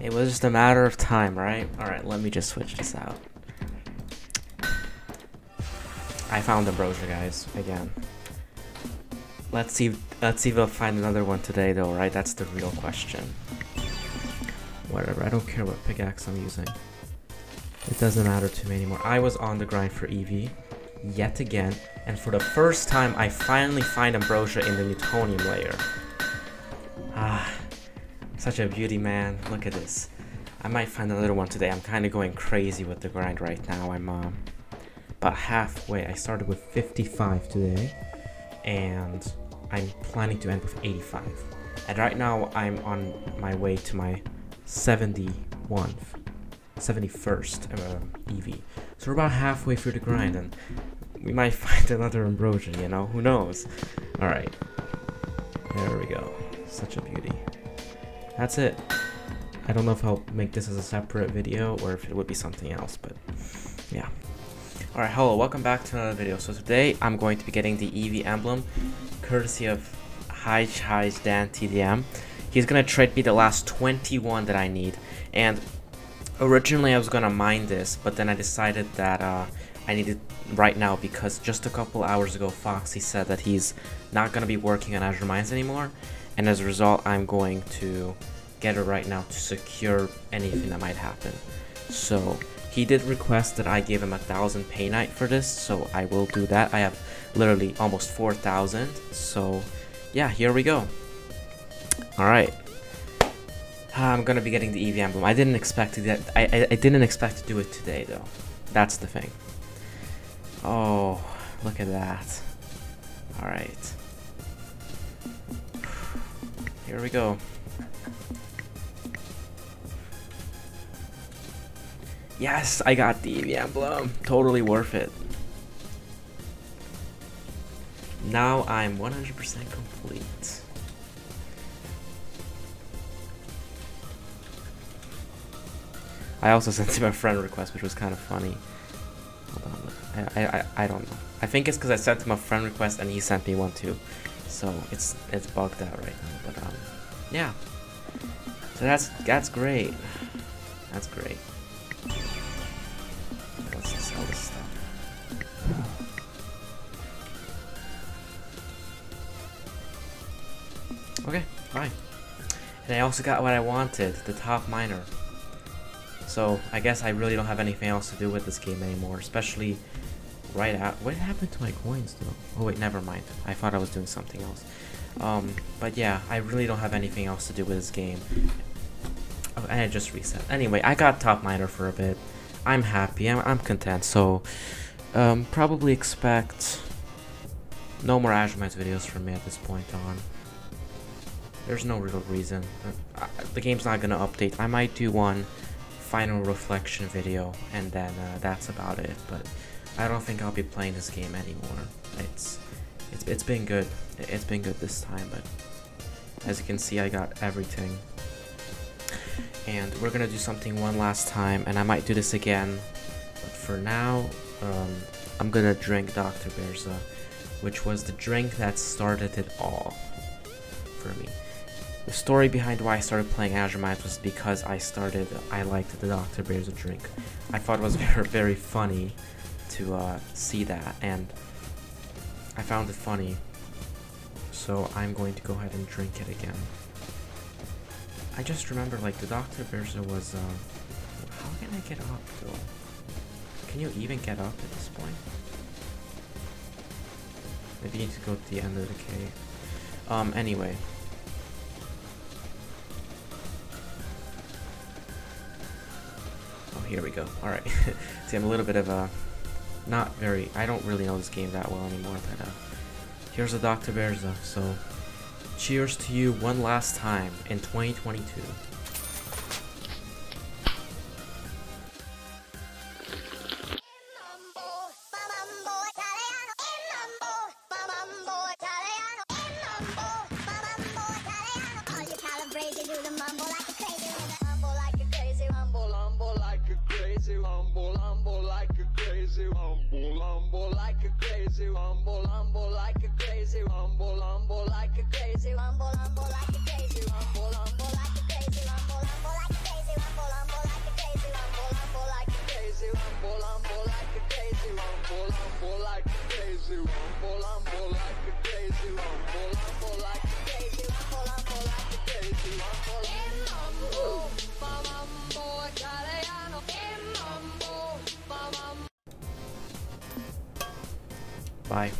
It was just a matter of time, right? Alright, let me just switch this out. I found Ambrosia, guys, again. Let's see let's see if I'll find another one today though, right? That's the real question. Whatever, I don't care what pickaxe I'm using. It doesn't matter to me anymore. I was on the grind for EV, yet again, and for the first time I finally find Ambrosia in the Newtonium layer. Such a beauty, man. Look at this. I might find another one today. I'm kind of going crazy with the grind right now. I'm uh, about halfway. I started with 55 today, and I'm planning to end with 85. And right now, I'm on my way to my 71, 71st uh, EV. So we're about halfway through the grind, and we might find another Ambrosia, you know? Who knows? Alright. There we go. Such a beauty. That's it. I don't know if I'll make this as a separate video or if it would be something else, but yeah. Alright, hello, welcome back to another video. So today I'm going to be getting the EV emblem, courtesy of High Highs Dan TDM. He's gonna trade me the last 21 that I need, and originally I was gonna mine this, but then I decided that uh, I needed it right now because just a couple hours ago Foxy said that he's not gonna be working on Azure Mines anymore, and as a result I'm going to get it right now to secure anything that might happen. So he did request that I give him a thousand Painite for this, so I will do that. I have literally almost 4,000, so yeah, here we go. Alright. I'm gonna be getting the EV emblem. I didn't expect to get I, I, I didn't expect to do it today though. That's the thing. Oh, look at that. Alright. Here we go. Yes, I got the emblem. Totally worth it. Now I'm 100% complete. I also sent him a friend request, which was kind of funny. Hold on, I, I, I don't know. I think it's because I sent him a friend request and he sent me one too. So it's it's bugged out right now. But um, yeah. So that's that's great. That's great. Let's sell this stuff. Okay, fine. And I also got what I wanted, the top miner. So I guess I really don't have anything else to do with this game anymore, especially right out. What happened to my coins though? Oh wait, never mind. I thought I was doing something else. Um, but yeah, I really don't have anything else to do with this game. Oh, and I just reset. Anyway, I got top miner for a bit. I'm happy. I'm, I'm content. So um, probably expect no more Azure videos from me at this point on. There's no real reason. Uh, the game's not gonna update. I might do one final reflection video, and then uh, that's about it. But I don't think I'll be playing this game anymore. It's it's it's been good. It's been good this time, but as you can see, I got everything. And we're gonna do something one last time, and I might do this again. But for now, um, I'm gonna drink Dr. Beerza, which was the drink that started it all for me. The story behind why I started playing Azure Mines was because I started, I liked the Dr. Beerza drink. I thought it was very, very funny to uh, see that, and I found it funny. So I'm going to go ahead and drink it again. I just remember, like, the Dr. Beerza was, uh, how can I get up, though? Can you even get up at this point? Maybe you need to go to the end of the cave. Um, anyway. Oh, here we go. Alright. See, I'm a little bit of a... Not very... I don't really know this game that well anymore, but, uh... Here's a Dr. Beerza, so... Cheers to you one last time in 2022. crazy rumble, rumble like a crazy rumble, rumble like a crazy rumble, rumble like a Bye.